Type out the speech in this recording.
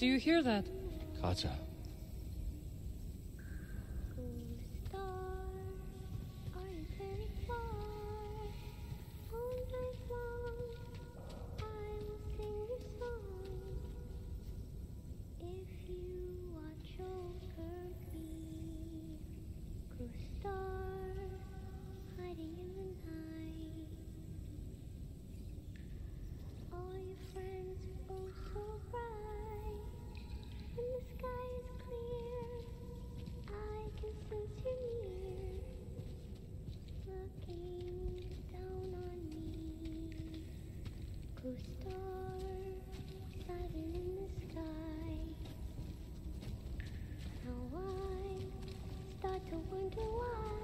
Do you hear that? Kata. to wonder why